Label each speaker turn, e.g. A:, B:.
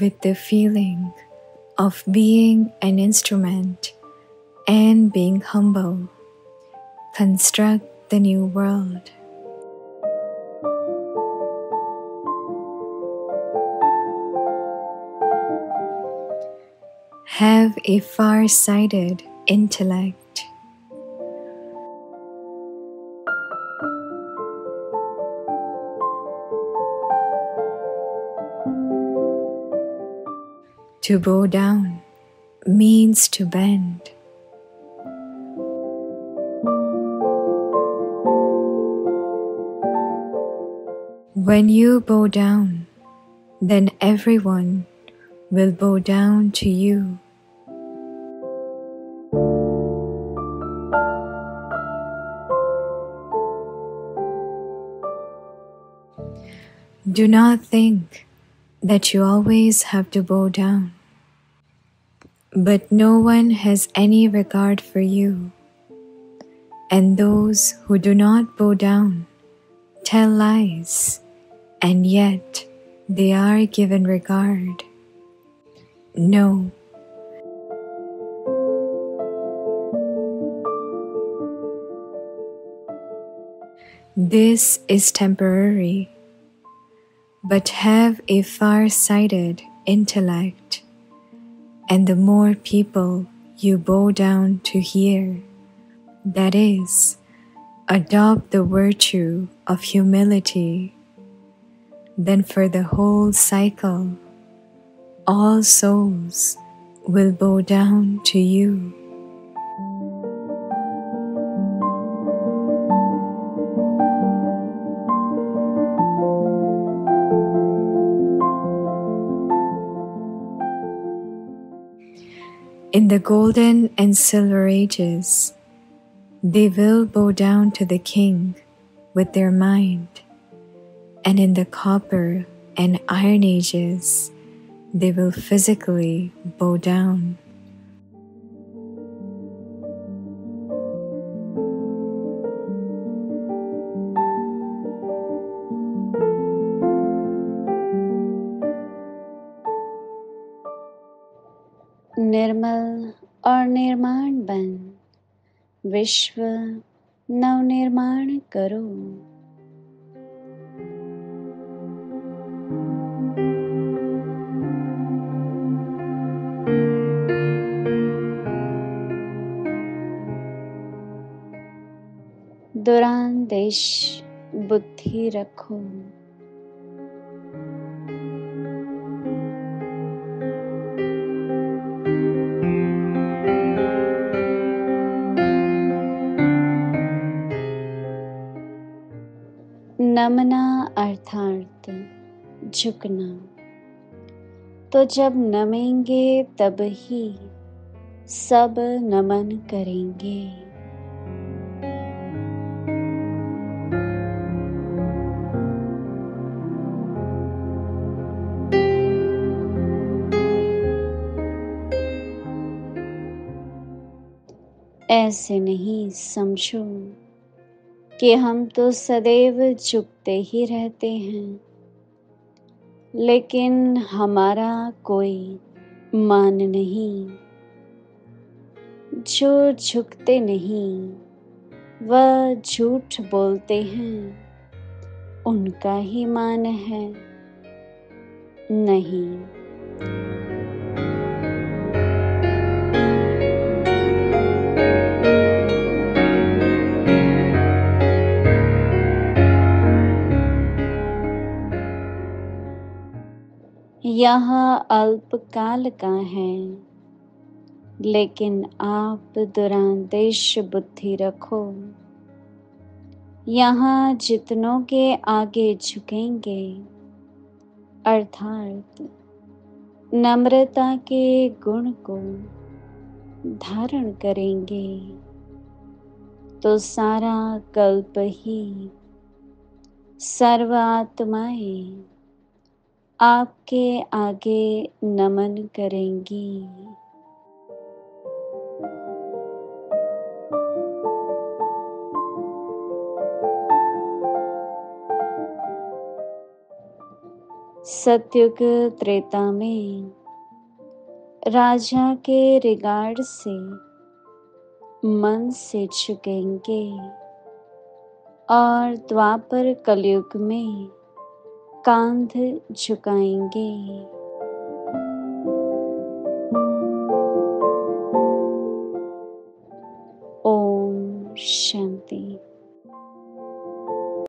A: with the feeling of being an instrument and being humble, construct the new world. Have a far sighted intellect. To bow down means to bend. When you bow down, then everyone will bow down to you. Do not think that you always have to bow down. But no one has any regard for you, and those who do not bow down tell lies, and yet they are given regard. No. This is temporary but have a far sighted intellect, and the more people you bow down to hear, that is, adopt the virtue of humility, then for the whole cycle, all souls will bow down to you. In the golden and silver ages, they will bow down to the king with their mind, and in the copper and iron ages, they will physically bow down.
B: निर्मल और निर्माण बन। विश्व नवनिर्माण करो। दौरान देश बुद्धि रखो। नमना अर्थार्थ झुकना। तो जब नमेंगे तब ही सब नमन करेंगे। ऐसे नहीं समझो। कि हम तो सदैव झुकते ही रहते हैं। लेकिन हमारा कोई मान नहीं। जो झुकते नहीं, वह झूठ बोलते हैं। उनका ही मान है, नहीं। यह अल्पकाल का है। लेकिन आप दुरादेश बुद्धि रखो। यहाँ जितनों के आगे झुकेंगे, अर्थात नम्रता के गुण को धारण करेंगे तो सारा कल्प ही सर्व आत्माएँ आपके आगे नमन करेंगी। सत्युग त्रेता में, राजा के रिगार्ड से मन से झुकेंगे और द्वापर कलयुग में कांध झुकाएँगे। ओम शांति